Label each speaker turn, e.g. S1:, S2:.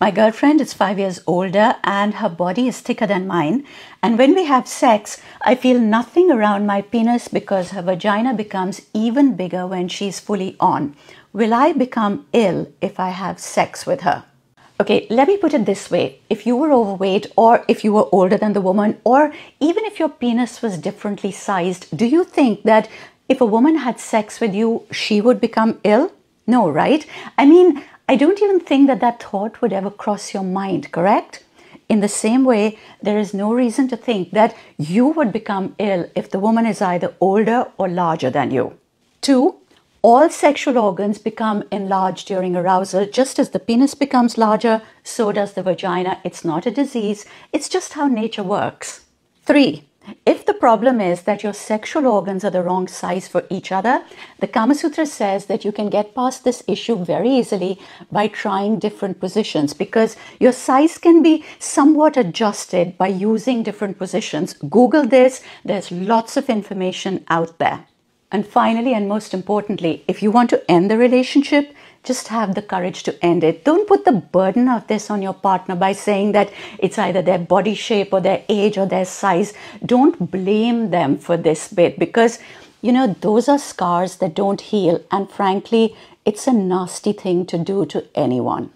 S1: My girlfriend is five years older and her body is thicker than mine. And when we have sex, I feel nothing around my penis because her vagina becomes even bigger when she's fully on. Will I become ill if I have sex with her? Okay, let me put it this way. If you were overweight, or if you were older than the woman, or even if your penis was differently sized, do you think that if a woman had sex with you, she would become ill? No, right? I mean, I don't even think that that thought would ever cross your mind, correct? In the same way, there is no reason to think that you would become ill if the woman is either older or larger than you. Two, all sexual organs become enlarged during arousal. Just as the penis becomes larger, so does the vagina. It's not a disease, it's just how nature works. Three, if problem is that your sexual organs are the wrong size for each other, the Kama Sutra says that you can get past this issue very easily by trying different positions because your size can be somewhat adjusted by using different positions. Google this, there's lots of information out there. And finally, and most importantly, if you want to end the relationship, just have the courage to end it. Don't put the burden of this on your partner by saying that it's either their body shape or their age or their size. Don't blame them for this bit because, you know, those are scars that don't heal. And frankly, it's a nasty thing to do to anyone.